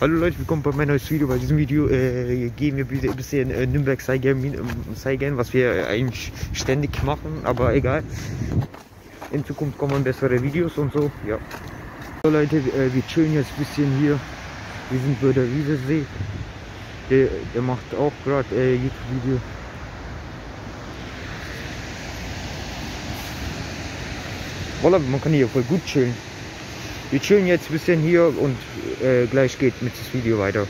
Hallo Leute, willkommen bei meinem neues Video. Bei diesem Video äh, gehen wir ein bisschen äh, Nürnberg Seigen, Seigen, was wir eigentlich ständig machen, aber egal. In Zukunft kommen bessere Videos und so, ja. So Leute, äh, wir chillen jetzt ein bisschen hier. Wir sind bei der Wiedersee. Der, der macht auch gerade äh, YouTube-Video. Voila, man kann hier voll gut chillen. Wir chillen jetzt ein bisschen hier und äh, gleich geht mit das Video weiter.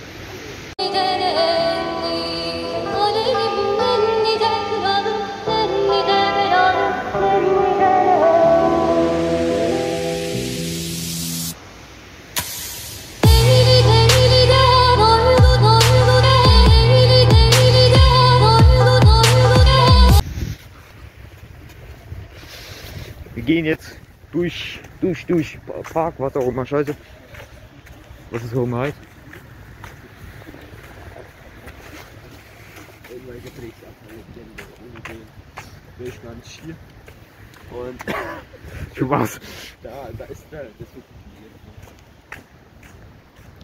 Wir gehen jetzt durch, durch, durch Park, was auch immer, scheiße. Was ist Home heißt? irgendwelche Drehsabteilungen Durchland hier. Und Für was? da, da ist der, das wird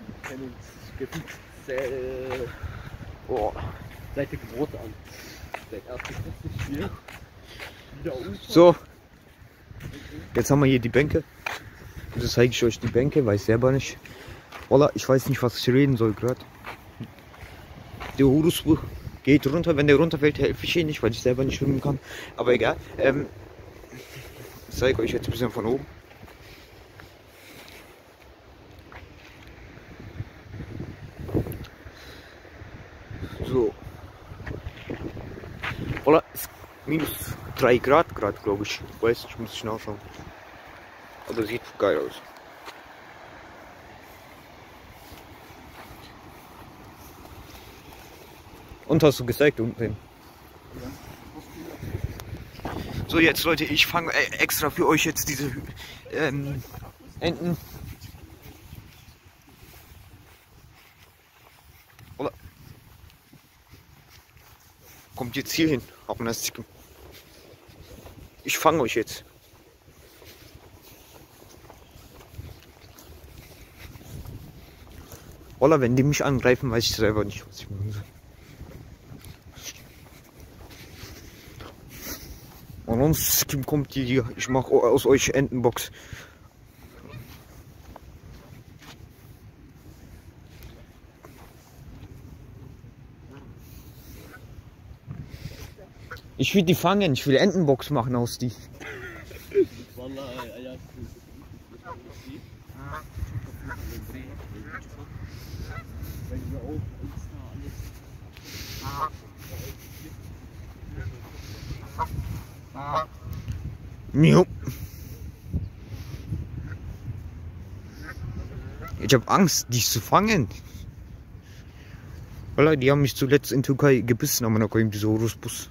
Wir kennen uns gefühlt seit, oh, seit der Geburt an. Seit 1.4 wieder unten. So, jetzt haben wir hier die Bänke. Also zeige ich euch die Bänke, weiß selber nicht. Voila, ich weiß nicht, was ich reden soll gerade. Der Horus geht runter, wenn der runterfällt, helfe ich ihm nicht, weil ich selber nicht schwimmen kann. Aber egal. Ähm, ich zeige euch jetzt ein bisschen von oben. So. Voila, minus 3 Grad Grad, glaube ich. Weiß ich, muss ich nachschauen. Aber sieht geil aus. Und hast du gezeigt unten? So, jetzt Leute, ich fange äh, extra für euch jetzt diese ähm, Enten. Oder? Kommt jetzt hier hin. Hab ein Stick. Ich fange euch jetzt. Oder wenn die mich angreifen, weiß ich selber nicht, was ich machen soll. Und sonst kommt die hier. Ich mache aus euch Entenbox. Ich will die fangen, ich will Entenbox machen aus die. Jo. Ich habe Angst, dich zu fangen. Die haben mich zuletzt in Türkei gebissen, aber noch kommt dieser Horusbus.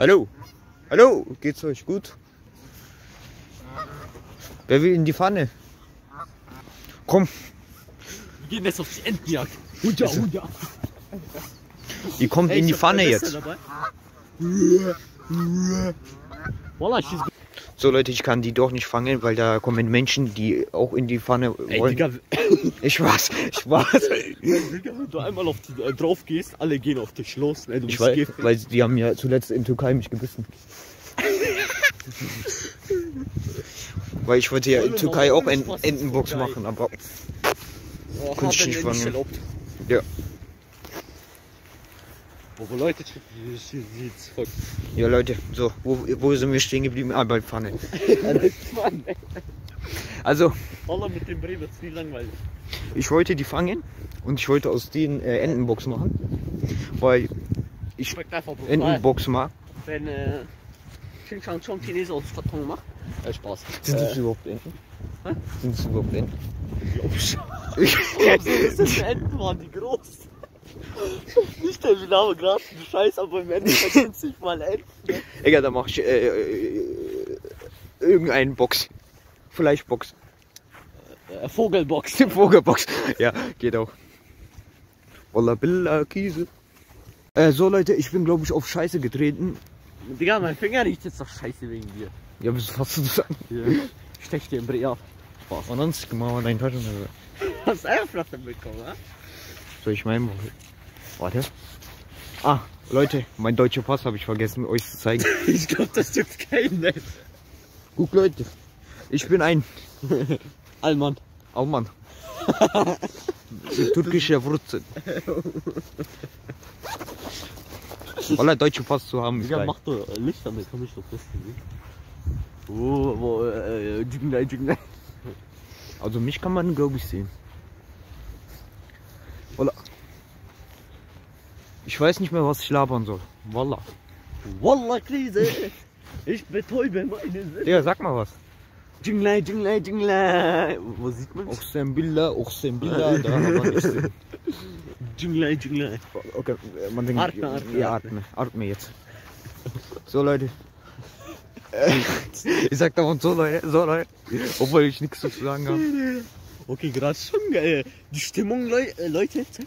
Hallo? Hallo? Geht's euch gut? Wer will in die Pfanne? Komm, Wir gehen jetzt auf die Entenjagd. Hunja, Hunja. die kommt in die Pfanne jetzt. So Leute, ich kann die doch nicht fangen, weil da kommen Menschen, die auch in die Pfanne wollen. Ich weiß, ich weiß. Digga, wenn du einmal auf die, äh, drauf gehst, alle gehen auf dich los. Ne? Du Ich weiß, weil die haben ja zuletzt in Türkei mich gebissen. weil ich wollte ja in Türkei auch Enten Entenbox machen, aber Oh, Konnte ich nicht fangen. erlaubt. Ja. Wo, wo Leute, sieht's voll. ja Leute, so, wo, wo sind wir stehen geblieben? Ah, bei Pfanne. Mann, Also, mit dem Brei wird's nie langweilig. ich wollte die fangen und ich wollte aus denen äh, Entenbox machen, weil ich. Entenbox mag. Wenn äh, Xing Shang Chong Chinese aus Karton macht. Äh, Spaß. Sind das äh, überhaupt Enten? Hä? Sind das überhaupt Enten? Ich glaub, so ist das Enten waren die groß. Nicht der Name gerade ein Scheiß, aber im Endeffekt sind es nicht mal Enten. Egal, dann mach ich äh, äh, irgendeinen Box. Fleischbox. Äh, Vogelbox. Vogelbox. Ja, geht auch. Walla Billa Kiese. Äh, so Leute, ich bin glaube ich auf Scheiße getreten. Digga, mein Finger riecht jetzt doch scheiße wegen dir. Ja, was hast du zu sagen? Hier. Stech dir im Brei ab. Spaß. Und sonst machen wir deine Taschenmesser. Hast Eierflatter bekommen, ha? Soll ich meinen? Warte. Ah, Leute, mein deutscher Pass habe ich vergessen, euch zu zeigen. Ich glaube, das juckt keinen. Guck Leute, ich bin ein Allmann. Oh Mann. Mit türkischer Wurzel. Wallah, deutsche Pass zu haben ist Ja, geil. mach doch äh, Licht an, dann kann ich doch testen. ne? Oh, wo, äh, Jinglei, Jinglei. Also mich kann man glaube ich sehen. Wallah. Ich weiß nicht mehr, was ich labern soll. Wallah. Wallah, Krise. Ich betäube meine Sinne. Digga, sag mal was. Jinglei, Jinglei, Jinglei. Wo sieht man's? Oxen Billah, Oxen Billah, da aber nicht sehen. Jinglei, Jinglei. Okay, man denkt, Atme, atme, ja, atme, atme jetzt. So Leute. ich sag da und so Leute, so Leute, obwohl ich nichts zu sagen habe. Okay, gerade schon geil. Die Stimmung, Leu äh, Leute, zeig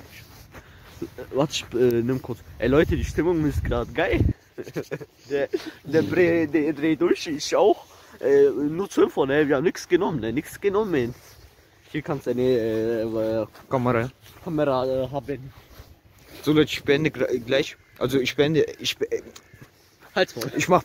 Warte, ich äh, nimm kurz. Ey Leute, die Stimmung ist gerade geil. der der, Bre, der Dreh durch ist auch äh, nur 12 Uhr, ne? Wir haben nichts genommen, ne? Nichts genommen. Hier kannst du eine äh, Kamera. Kamera äh, haben. So Leute, ich gle- gleich. Also ich beende, ich, be- Halt's mal. ich mach